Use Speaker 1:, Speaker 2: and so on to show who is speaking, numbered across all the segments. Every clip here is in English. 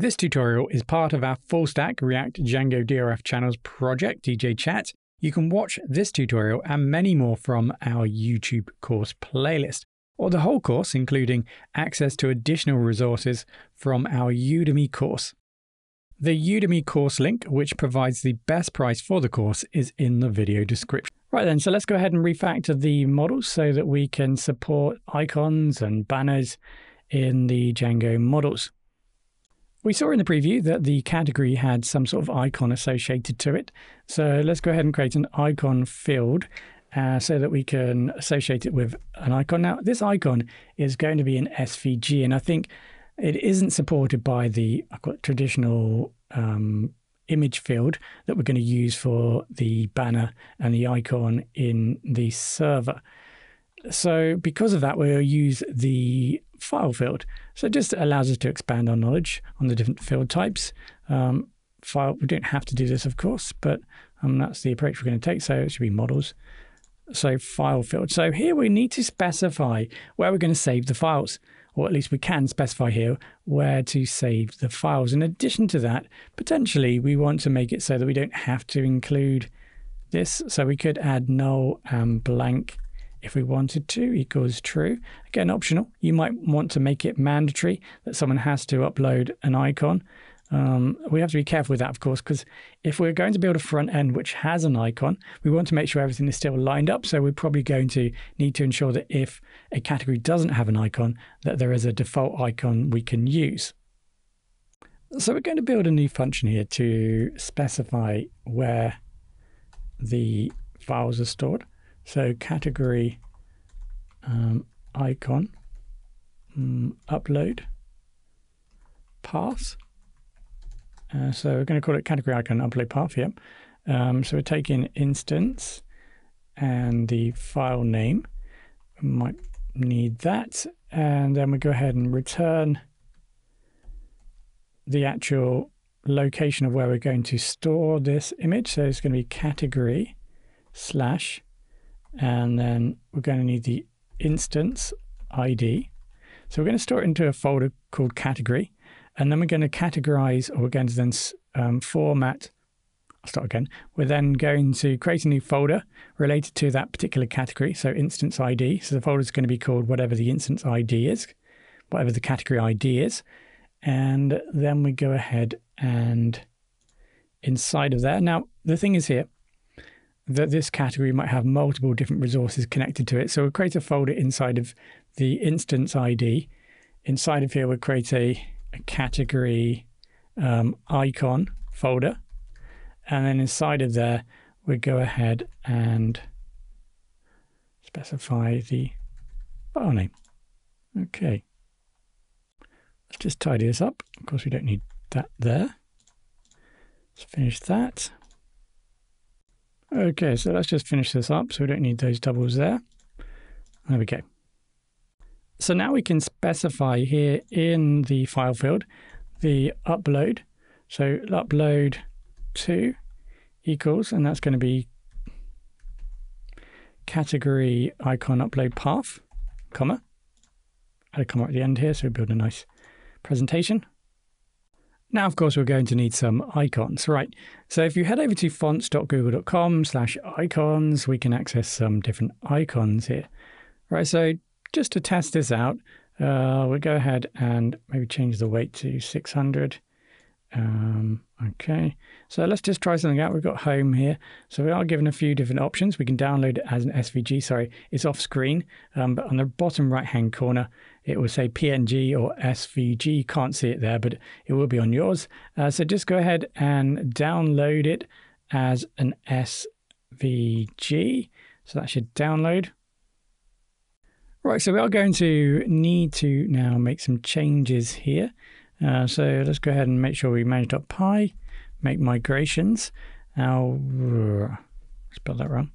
Speaker 1: This tutorial is part of our full stack React Django DRF channels project, DJ Chat. You can watch this tutorial and many more from our YouTube course playlist, or the whole course, including access to additional resources from our Udemy course. The Udemy course link, which provides the best price for the course, is in the video description. Right then, so let's go ahead and refactor the models so that we can support icons and banners in the Django models. We saw in the preview that the category had some sort of icon associated to it. So let's go ahead and create an icon field uh, so that we can associate it with an icon. Now, this icon is going to be an SVG, and I think it isn't supported by the traditional um, image field that we're going to use for the banner and the icon in the server. So because of that, we'll use the file field. So it just allows us to expand our knowledge on the different field types. Um, file, we don't have to do this, of course, but um, that's the approach we're going to take. So it should be models. So file field. So here we need to specify where we're going to save the files, or at least we can specify here where to save the files. In addition to that, potentially we want to make it so that we don't have to include this. So we could add null and blank if we wanted to equals true. Again, optional. You might want to make it mandatory that someone has to upload an icon. Um, we have to be careful with that, of course, because if we're going to build a front end which has an icon, we want to make sure everything is still lined up. So we're probably going to need to ensure that if a category doesn't have an icon, that there is a default icon we can use. So we're going to build a new function here to specify where the files are stored. So category um, icon, um, upload, path. Uh, so we're going to call it category icon upload path. Yep. Um, so we're taking instance and the file name. We might need that, and then we go ahead and return the actual location of where we're going to store this image. So it's going to be category slash and then we're going to need the instance ID. So we're going to store it into a folder called category, and then we're going to categorize, or we're going to then um, format. I'll start again. We're then going to create a new folder related to that particular category, so instance ID. So the folder is going to be called whatever the instance ID is, whatever the category ID is. And then we go ahead and inside of there. Now, the thing is here, that this category might have multiple different resources connected to it. So we'll create a folder inside of the instance ID. Inside of here, we'll create a, a category um, icon folder. And then inside of there, we go ahead and specify the file name. Okay. Let's just tidy this up. Of course, we don't need that there. Let's finish that. Okay, so let's just finish this up so we don't need those doubles there. There we go. So now we can specify here in the file field the upload. So upload to equals, and that's going to be category icon upload path, comma. Add a comma at the end here so we build a nice presentation. Now, of course, we're going to need some icons, right? So if you head over to fonts.google.com slash icons, we can access some different icons here. Right, so just to test this out, uh, we'll go ahead and maybe change the weight to 600. Um, okay, so let's just try something out. We've got home here. So we are given a few different options. We can download it as an SVG. Sorry, it's off screen, um, but on the bottom right hand corner, it will say PNG or SVG. Can't see it there, but it will be on yours. Uh, so just go ahead and download it as an SVG. So that should download. Right, so we are going to need to now make some changes here. Uh, so let's go ahead and make sure we manage.py, make migrations. Now, spelled that wrong.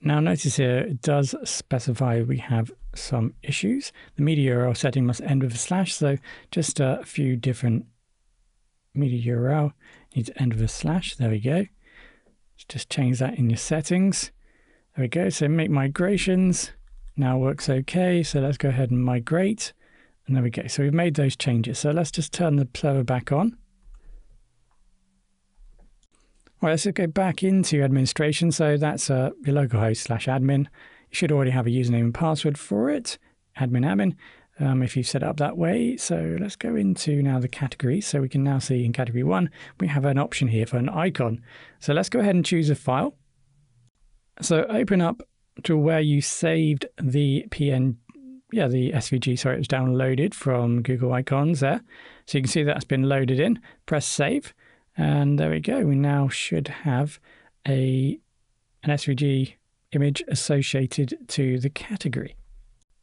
Speaker 1: Now notice here, it does specify we have some issues. The media URL setting must end with a slash, so just a few different media URL needs to end with a slash. There we go. Just change that in your settings. There we go. So make migrations now works okay. So let's go ahead and migrate. And there we go. So we've made those changes. So let's just turn the server back on. Right, let's go back into administration. So that's uh, your localhost slash admin. You should already have a username and password for it, admin admin, um, if you've set it up that way. So let's go into now the category. So we can now see in category one, we have an option here for an icon. So let's go ahead and choose a file. So open up to where you saved the PN, yeah, the SVG, sorry, it was downloaded from Google Icons there. So you can see that's been loaded in. Press save, and there we go. We now should have a an SVG image associated to the category.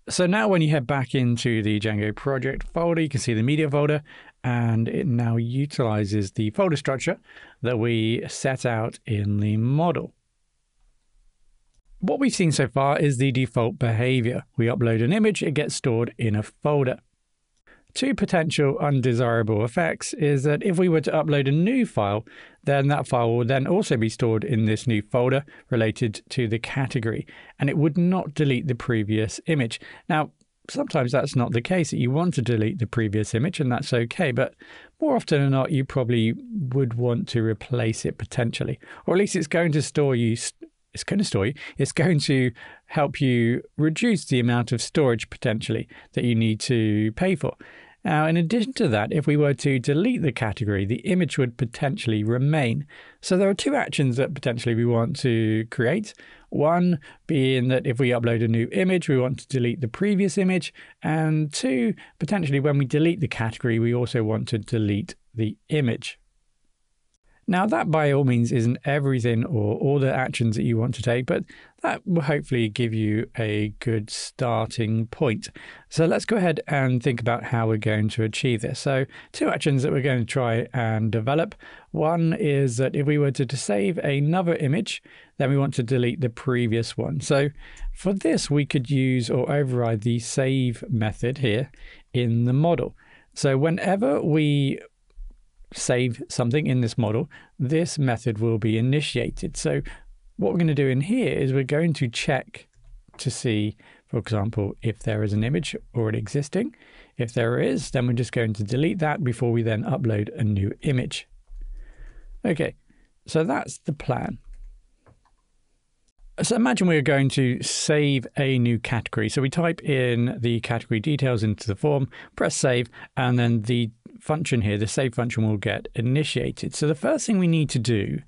Speaker 1: So now when you head back into the Django project folder, you can see the media folder and it now utilizes the folder structure that we set out in the model. What we've seen so far is the default behavior. We upload an image, it gets stored in a folder. Two potential undesirable effects is that if we were to upload a new file, then that file will then also be stored in this new folder related to the category, and it would not delete the previous image. Now, sometimes that's not the case that you want to delete the previous image, and that's okay, but more often than not, you probably would want to replace it potentially, or at least it's going to store you it's going to store you. It's going to help you reduce the amount of storage potentially that you need to pay for. Now, in addition to that, if we were to delete the category, the image would potentially remain. So there are two actions that potentially we want to create. One being that if we upload a new image, we want to delete the previous image. And two, potentially when we delete the category, we also want to delete the image. Now, that by all means isn't everything or all the actions that you want to take, but that will hopefully give you a good starting point. So let's go ahead and think about how we're going to achieve this. So, two actions that we're going to try and develop. One is that if we were to save another image, then we want to delete the previous one. So, for this, we could use or override the save method here in the model. So, whenever we save something in this model, this method will be initiated. So what we're going to do in here is we're going to check to see, for example, if there is an image already existing. If there is, then we're just going to delete that before we then upload a new image. Okay, so that's the plan. So imagine we're going to save a new category. So we type in the category details into the form, press save, and then the function here, the save function will get initiated. So the first thing we need to do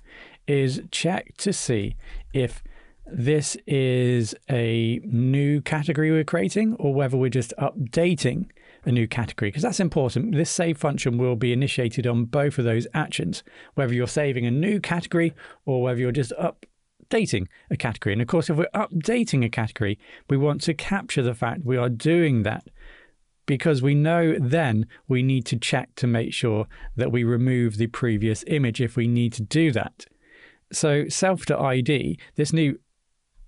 Speaker 1: is check to see if this is a new category we're creating or whether we're just updating a new category because that's important. This save function will be initiated on both of those actions, whether you're saving a new category or whether you're just updating a category. And of course, if we're updating a category, we want to capture the fact we are doing that because we know then we need to check to make sure that we remove the previous image if we need to do that. So self.id, this new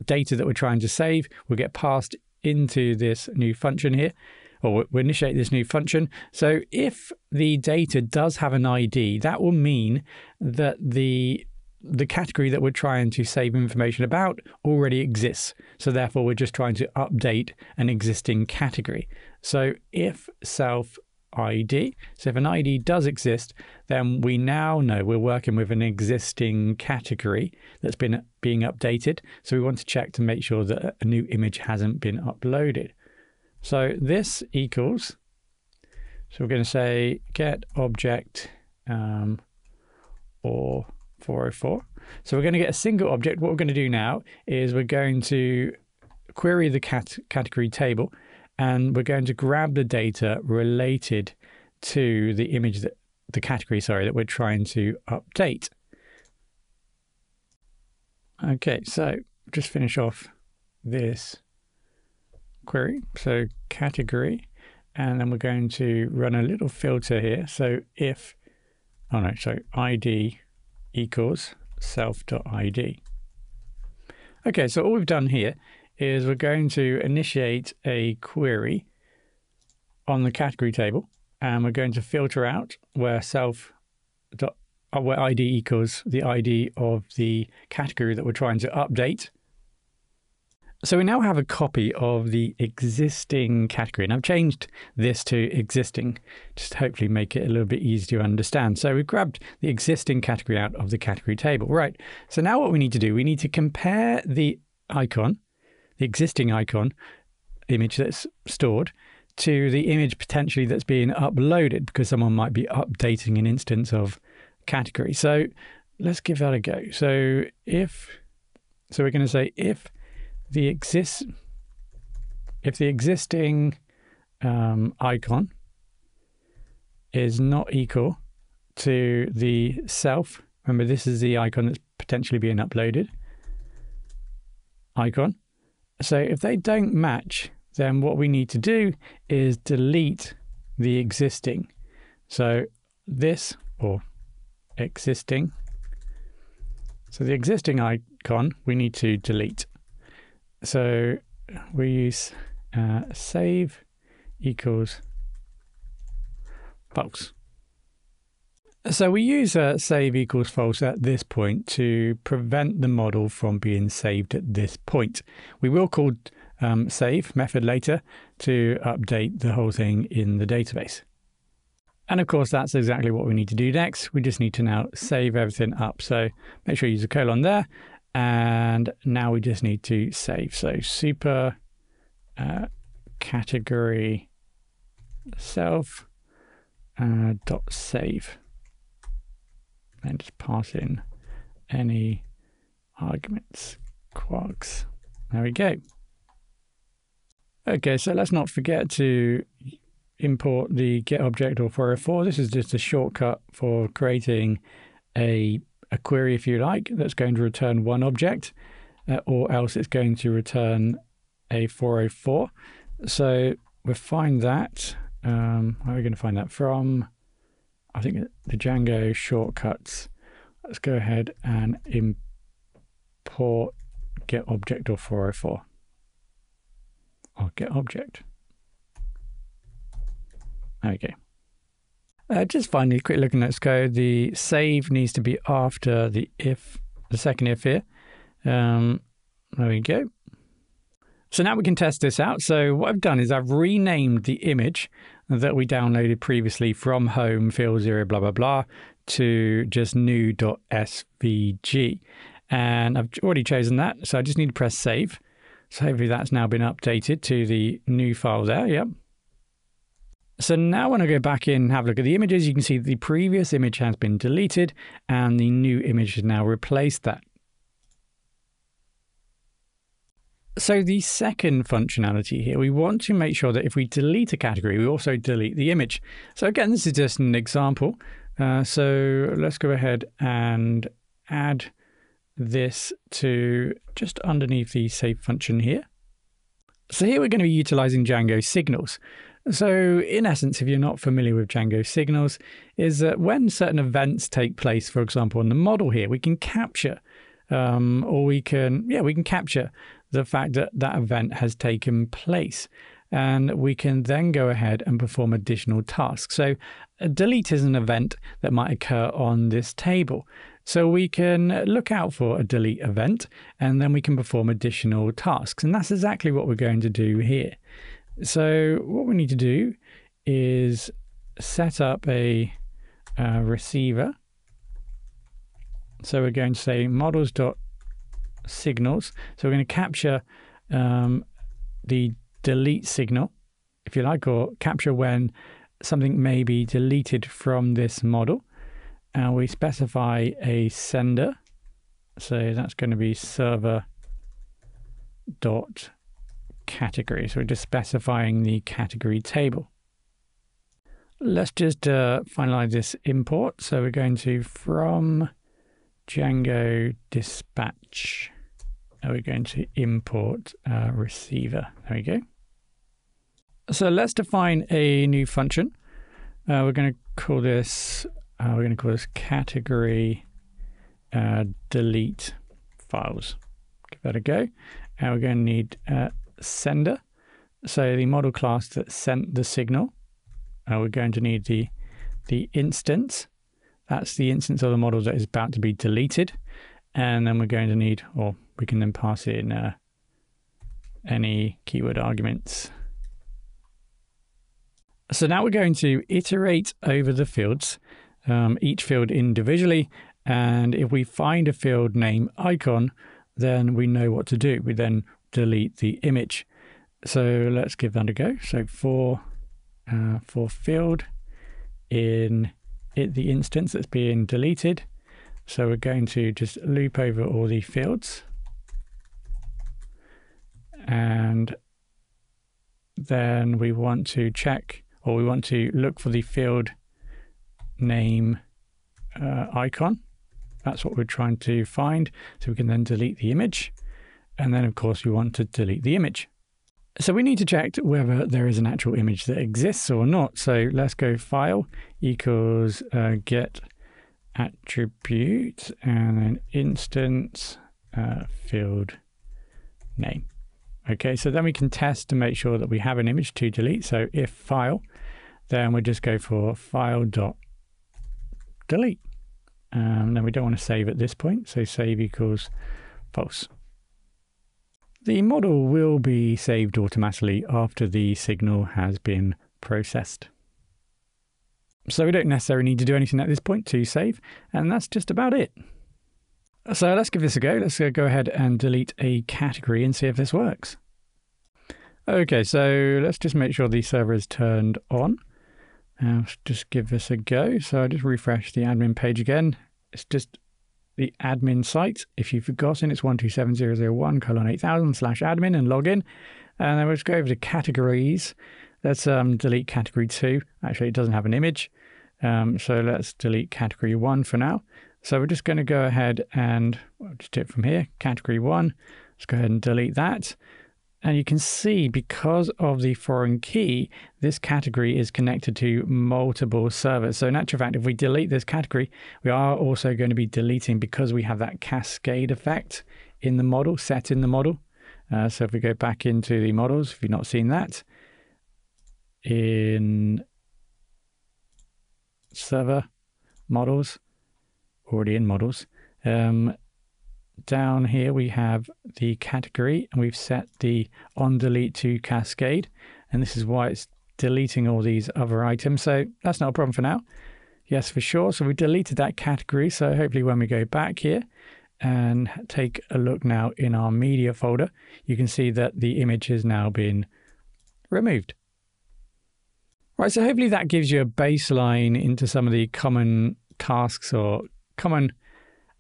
Speaker 1: data that we're trying to save, will get passed into this new function here, or we initiate this new function. So if the data does have an ID, that will mean that the the category that we're trying to save information about already exists. So therefore, we're just trying to update an existing category. So if self ID, so if an ID does exist, then we now know we're working with an existing category that's been being updated. So we want to check to make sure that a new image hasn't been uploaded. So this equals, so we're going to say get object um, or 404. So we're going to get a single object. What we're going to do now is we're going to query the cat category table and we're going to grab the data related to the image that the category, sorry, that we're trying to update. Okay, so just finish off this query. So category, and then we're going to run a little filter here. So if, oh no, so ID equals self.id. Okay, so all we've done here is we're going to initiate a query on the category table and we're going to filter out where self uh, where ID equals the ID of the category that we're trying to update. So we now have a copy of the existing category, and I've changed this to existing, just to hopefully make it a little bit easier to understand. So we've grabbed the existing category out of the category table. Right, so now what we need to do, we need to compare the icon, the existing icon image that's stored, to the image potentially that's being uploaded because someone might be updating an instance of category. So let's give that a go. So if, so we're going to say if the exist if the existing um, icon is not equal to the self, remember this is the icon that's potentially being uploaded icon. So if they don't match, then what we need to do is delete the existing. So this or existing. So the existing icon we need to delete. So we use uh, save equals false. So we use uh, save equals false at this point to prevent the model from being saved at this point. We will call um, save method later to update the whole thing in the database. And of course, that's exactly what we need to do next. We just need to now save everything up. So make sure you use a colon there and now we just need to save. So super uh, category self uh, dot save. And just pass in any arguments, kwargs. There we go. Okay, so let's not forget to import the get object or 404. This is just a shortcut for creating a a query, if you like, that's going to return one object, uh, or else it's going to return a 404. So we'll find that. Um, where are we going to find that from? I think the Django shortcuts. Let's go ahead and import get object or 404. Or get object. Okay. Uh, just finally, quick looking at code. The save needs to be after the if, the second if here. Um, there we go. So now we can test this out. So what I've done is I've renamed the image that we downloaded previously from home field zero blah blah blah to just new.svg. And I've already chosen that. So I just need to press save. So hopefully that's now been updated to the new file there. Yep. So now when I go back in and have a look at the images, you can see the previous image has been deleted and the new image has now replaced that. So the second functionality here, we want to make sure that if we delete a category, we also delete the image. So again, this is just an example. Uh, so let's go ahead and add this to just underneath the save function here. So here we're going to be utilizing Django signals. So, in essence, if you're not familiar with Django signals, is that when certain events take place, for example, in the model here, we can capture, um, or we can, yeah, we can capture the fact that that event has taken place. And we can then go ahead and perform additional tasks. So, a delete is an event that might occur on this table. So we can look out for a delete event and then we can perform additional tasks. And that's exactly what we're going to do here. So what we need to do is set up a, a receiver. So we're going to say models.signals. So we're going to capture um, the delete signal, if you like, or capture when something may be deleted from this model. And we specify a sender. So that's going to be server dot category. So we're just specifying the category table. Let's just uh, finalize this import. So we're going to from Django dispatch. Now we're going to import uh, receiver. There we go. So let's define a new function. Uh, we're going to call this uh, we're going to call this category uh, delete files. Give that a go. And we're going to need uh, sender. So the model class that sent the signal, uh, we're going to need the, the instance. That's the instance of the model that is about to be deleted. And then we're going to need, or we can then pass in uh, any keyword arguments. So now we're going to iterate over the fields, um, each field individually. And if we find a field name icon, then we know what to do. We then delete the image. So let's give that a go. So for uh, for field in it, the instance that's being deleted. So we're going to just loop over all the fields. And then we want to check or we want to look for the field name uh, icon. That's what we're trying to find. So we can then delete the image. And then, of course, we want to delete the image. So we need to check whether there is an actual image that exists or not. So let's go file equals uh, get attribute and then instance uh, field name. Okay, so then we can test to make sure that we have an image to delete. So if file, then we just go for file dot delete. Um, then we don't want to save at this point. So save equals false. The model will be saved automatically after the signal has been processed. So we don't necessarily need to do anything at this point to save, and that's just about it. So let's give this a go. Let's go ahead and delete a category and see if this works. Okay, so let's just make sure the server is turned on. Uh, just give this a go. So I just refresh the admin page again. It's just the admin site. If you've forgotten, it's 127001 colon 8000 slash admin and log in. And then we'll just go over to categories. Let's um, delete category two. Actually, it doesn't have an image. Um, so let's delete category one for now. So we're just going to go ahead and we'll just do it from here. Category one. Let's go ahead and delete that. And you can see because of the foreign key, this category is connected to multiple servers. So in actual fact, if we delete this category, we are also going to be deleting because we have that cascade effect in the model, set in the model. Uh, so if we go back into the models, if you've not seen that, in server models, already in models, um, down here we have the category and we've set the on delete to cascade and this is why it's deleting all these other items. So that's not a problem for now. Yes for sure. So we deleted that category. So hopefully when we go back here and take a look now in our media folder you can see that the image has now been removed. Right so hopefully that gives you a baseline into some of the common tasks or common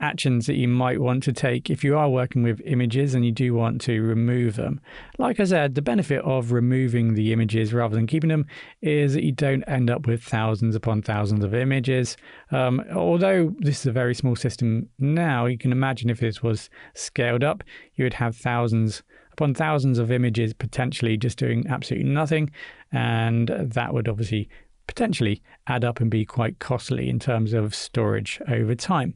Speaker 1: actions that you might want to take if you are working with images and you do want to remove them. Like I said, the benefit of removing the images rather than keeping them is that you don't end up with thousands upon thousands of images. Um, although this is a very small system now, you can imagine if this was scaled up, you would have thousands upon thousands of images potentially just doing absolutely nothing. And that would obviously potentially add up and be quite costly in terms of storage over time.